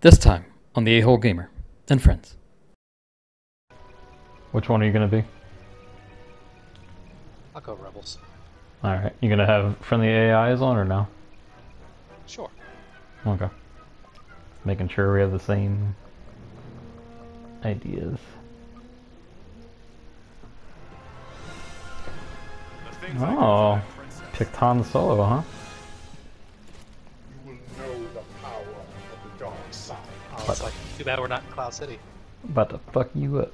This time on the A-Hole Gamer and Friends. Which one are you gonna be? I'll go Rebels. Alright, you gonna have friendly AIs on or no? Sure. Okay. Making sure we have the same ideas. Oh, picked Han Solo, huh? Oh, it's like, too bad we're not in Cloud City. About to fuck you up.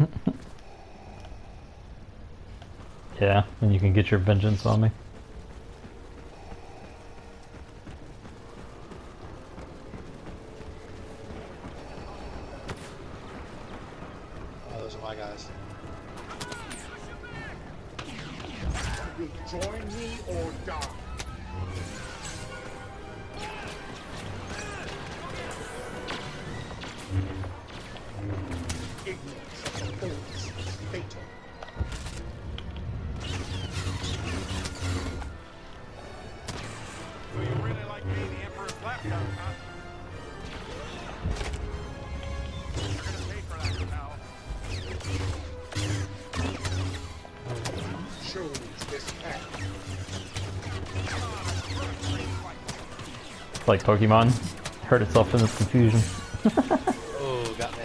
yeah, and you can get your vengeance on me. Oh, those are my guys. Join me or die. It's like Pokemon. Hurt itself in this confusion. Oh, got me.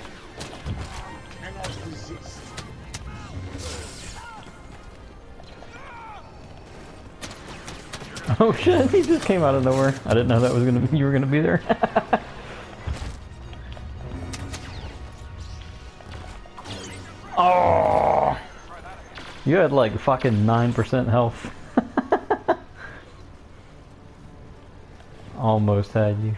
Oh shit, he just came out of nowhere. I didn't know that was gonna be you were gonna be there. oh You had like fucking nine percent health. Almost had you.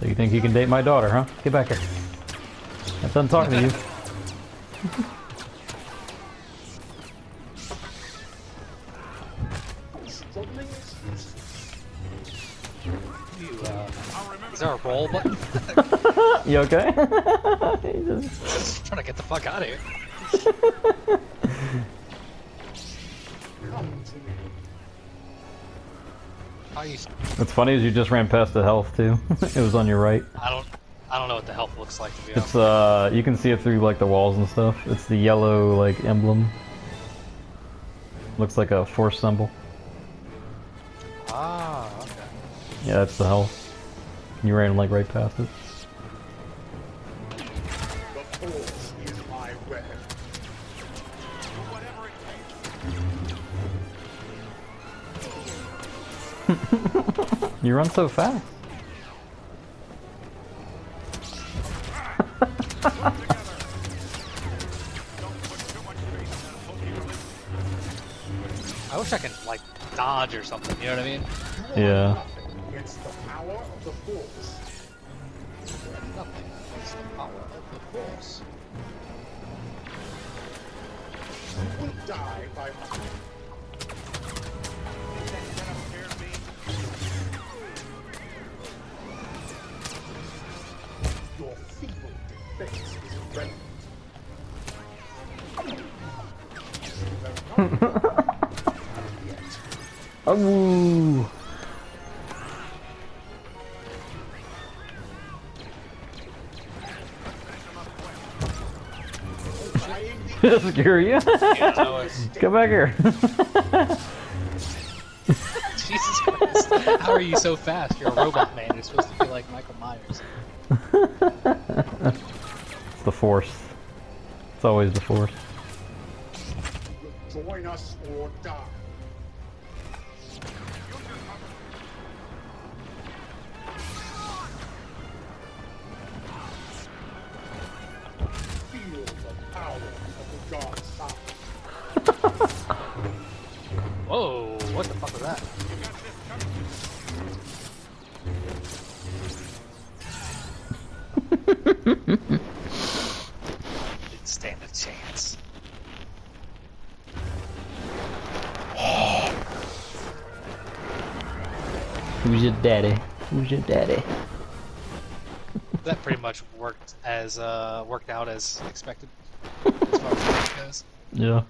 So you think you can date my daughter, huh? Get back here. I'm done talking to you. You, uh, is there a roll button? You okay? Just- trying to get the fuck out of here. come to me. How you? What's funny is you just ran past the health too. it was on your right. I don't. I don't know what the health looks like to be honest. It's uh, you can see it through like the walls and stuff. It's the yellow like emblem. Looks like a force symbol. Ah, okay. Yeah, that's the health. You ran like right past it. The force is my weapon. whatever it takes. You run so fast. Don't put too much faith in that hokey religion. I wish I could like dodge or something. You know what I mean? Yeah. Against the power of the force. Nothing against the power of the force. You will die by my. Your feeble. scare you? Yeah, Come back here. Jesus Christ! How are you so fast? You're a robot man. You're supposed to be like Michael Myers. it's the force. It's always the force. Join us or die. Who's your daddy? Who's your daddy? that pretty much worked as uh worked out as expected as far as. Yeah.